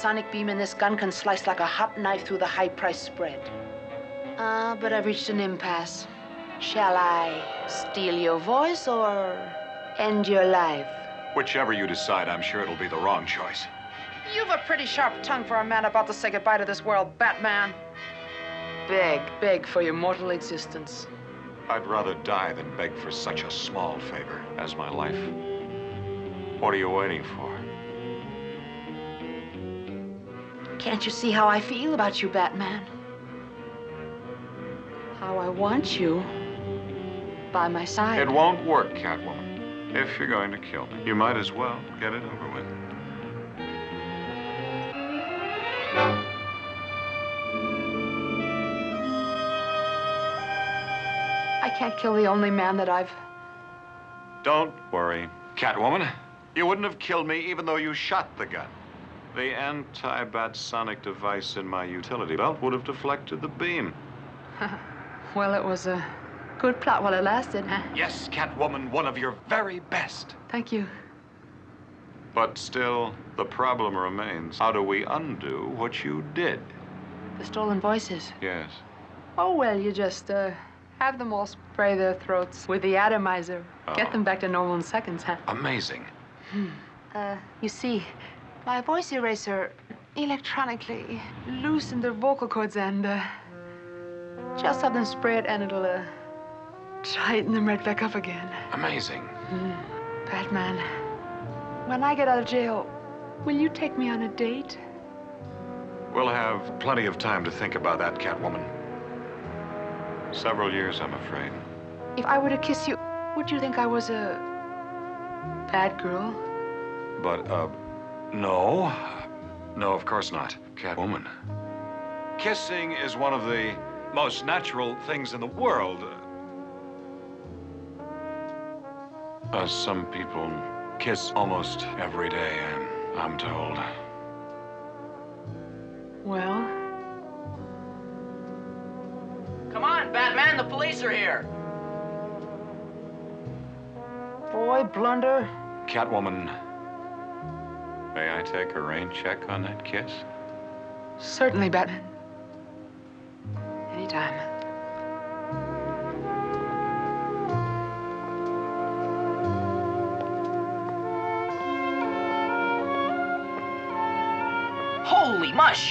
sonic beam in this gun can slice like a hot knife through the high price spread. Ah, but I've reached an impasse. Shall I steal your voice or end your life? Whichever you decide, I'm sure it'll be the wrong choice. You've a pretty sharp tongue for a man about to say goodbye to this world, Batman. Beg, beg for your mortal existence. I'd rather die than beg for such a small favor as my life. What are you waiting for? Can't you see how I feel about you, Batman? How I want you by my side. It won't work, Catwoman. If you're going to kill me, you might as well get it over with. I can't kill the only man that I've. Don't worry, Catwoman. You wouldn't have killed me even though you shot the gun. The anti-batsonic device in my utility belt would have deflected the beam. well, it was a good plot while it lasted, huh? Yes, Catwoman, one of your very best. Thank you. But still, the problem remains. How do we undo what you did? The stolen voices? Yes. Oh, well, you just, uh, have them all spray their throats with the atomizer. Oh. Get them back to normal in seconds, huh? Amazing. Uh, you see, my voice eraser electronically loosened their vocal cords and, uh, just have them spread and it'll, uh, tighten them right back up again. Amazing. Batman, when I get out of jail, will you take me on a date? We'll have plenty of time to think about that, Catwoman. Several years, I'm afraid. If I were to kiss you, would you think I was a bad girl? But, uh, no. No, of course not. Catwoman. Kissing is one of the most natural things in the world. Uh, some people kiss almost every day, I'm, I'm told. Well, Come on, Batman, the police are here. boy, blunder. Catwoman, may I take a rain check on that kiss? Certainly, Batman. Anytime. Holy mush!